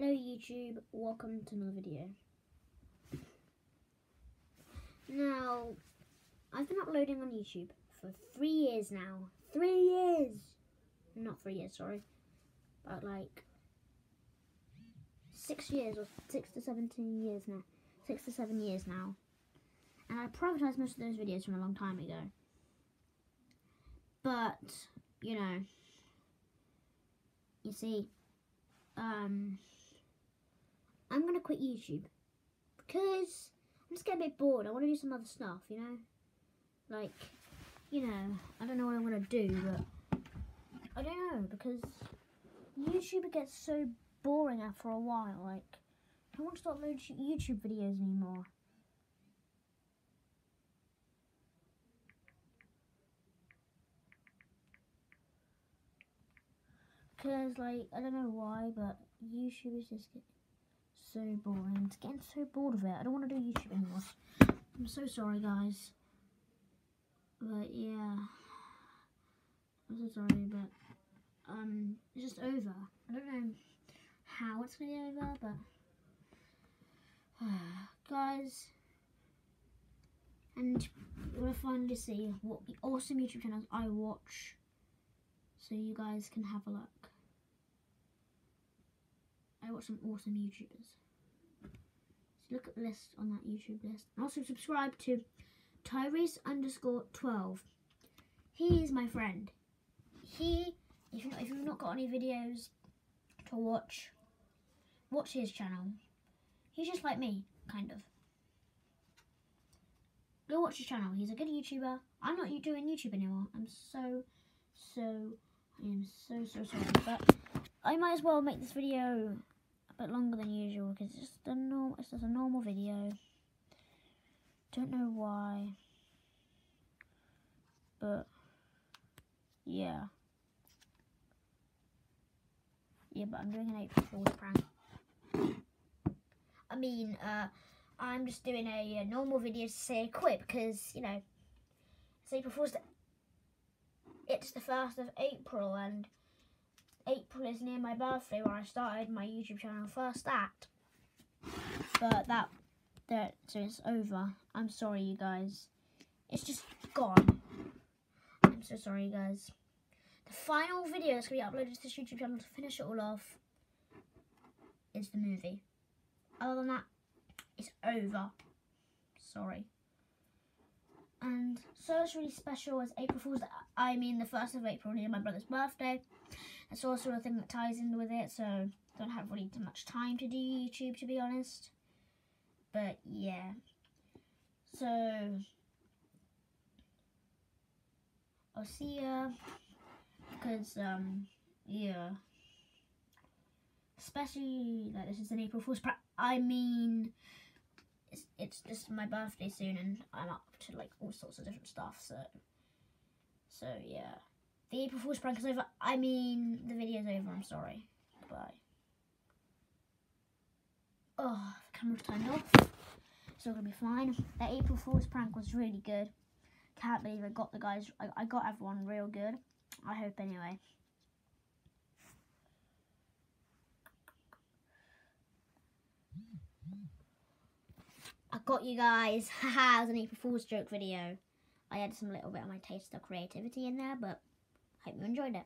Hello YouTube, welcome to another video. Now, I've been uploading on YouTube for three years now. Three years! Not three years, sorry. But like, six years or six to 17 years now. Six to seven years now. And I privatised most of those videos from a long time ago. But, you know, you see, um, I'm gonna quit YouTube because I'm just getting a bit bored. I want to do some other stuff, you know, like, you know, I don't know what I'm gonna do, but I don't know because YouTube gets so boring after a while. Like, I don't want to start uploading YouTube videos anymore. Because, like, I don't know why, but YouTube is just getting so boring. Getting so bored of it. I don't want to do YouTube anymore. I'm so sorry, guys. But, yeah. I'm so sorry, but, um, it's just over. I don't know how it's to be over, but, guys, and we're finally see what the awesome YouTube channels I watch so you guys can have a look. Watch some awesome YouTubers. So look at the list on that YouTube list. Also subscribe to Tyrese underscore 12. He is my friend. He, if, you, if you've not got any videos to watch, watch his channel. He's just like me, kind of. Go watch his channel. He's a good YouTuber. I'm not doing YouTube anymore. I'm so, so, I am so, so sorry. But I might as well make this video bit longer than usual because it's just a normal, it's just a normal video. Don't know why, but yeah, yeah. But I'm doing an April Fool's prank. I mean, uh, I'm just doing a, a normal video to say a quit because you know it's April Fool's. It's the first of April and April is near my birthday where I started my YouTube channel first at. But that, that so it's over. I'm sorry you guys. It's just gone. I'm so sorry you guys. The final video that's going to be uploaded to this YouTube channel to finish it all off is the movie. Other than that, it's over. Sorry. And so it's really special as April Fool's. I mean the 1st of April near my brother's birthday. It's also a thing that ties in with it, so don't have really too much time to do YouTube, to be honest. But yeah. So, I'll see ya. Because, um, yeah. Especially, like, this is an April Fool's. I mean, it's, it's just my birthday soon, and I'm up to, like, all sorts of different stuff, so. So, yeah. The April Fool's prank is over. I mean, the video's over. I'm sorry. Goodbye. Oh, the camera's turned off. It's all gonna be fine. The April Fool's prank was really good. Can't believe I got the guys. I, I got everyone real good. I hope anyway. I got you guys. Haha, it was an April Fool's joke video. I had some little bit of my taste of creativity in there, but Hope you enjoyed it.